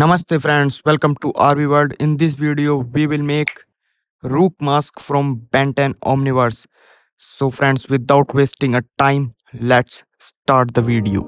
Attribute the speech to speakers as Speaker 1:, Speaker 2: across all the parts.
Speaker 1: Namaste friends, welcome to RV World. In this video, we will make Rook mask from 10 Omniverse. So friends, without wasting a time, let's start the video.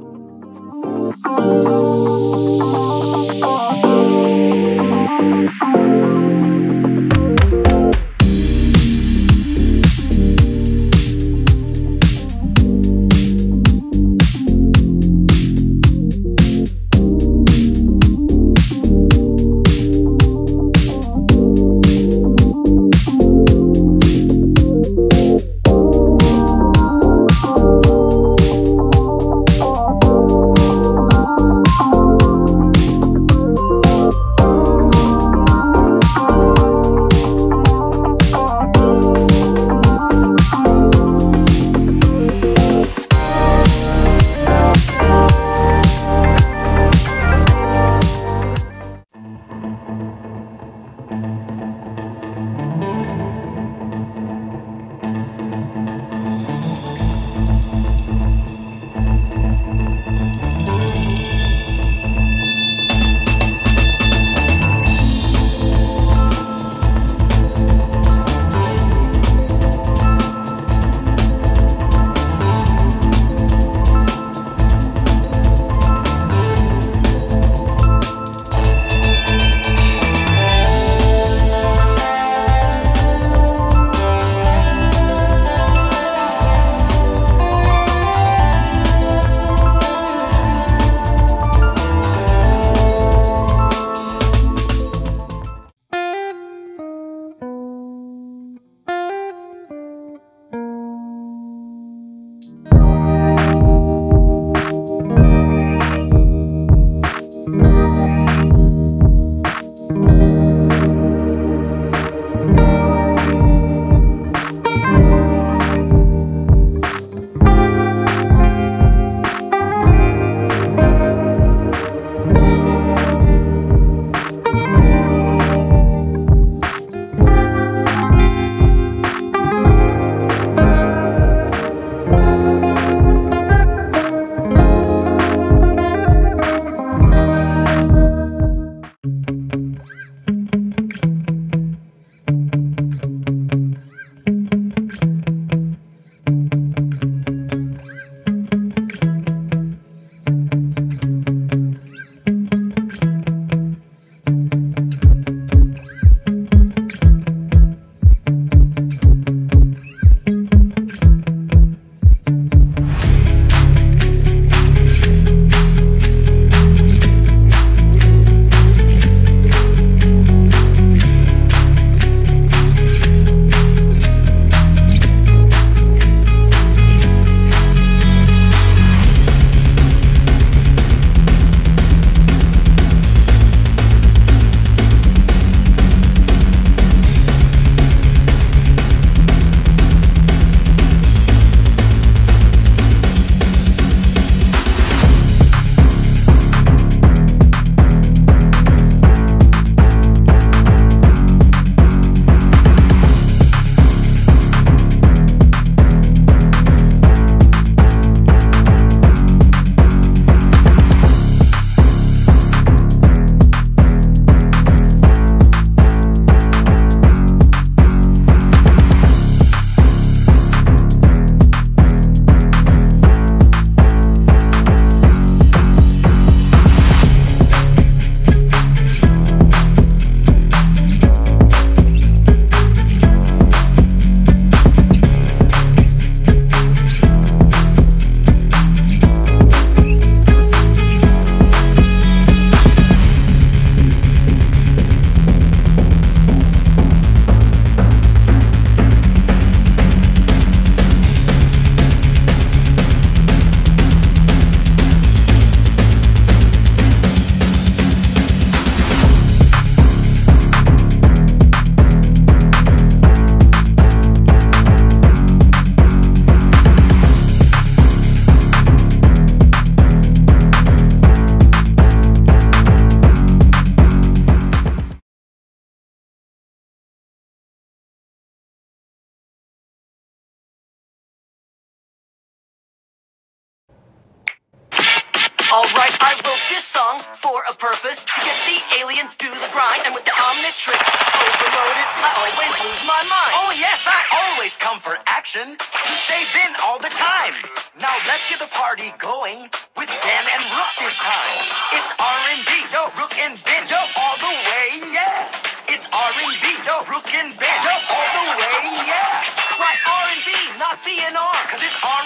Speaker 2: Alright, I wrote this song for a purpose to get the aliens to the grind. And with the Omnitrix overloaded, I always lose my mind.
Speaker 3: Oh yes, I always come for action to save Ben all the time. Now let's get the party going with Ben and Rook this time. It's R&B, yo, Rook and Ben, yo, all the way, yeah. It's R&B, yo, Rook and Ben, yo, all the way, yeah. Why R&B, not B and R? Cause it's R&B,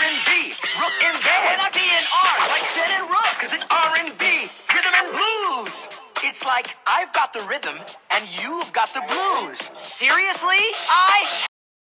Speaker 3: I've got the rhythm and you've got the blues.
Speaker 2: Seriously? I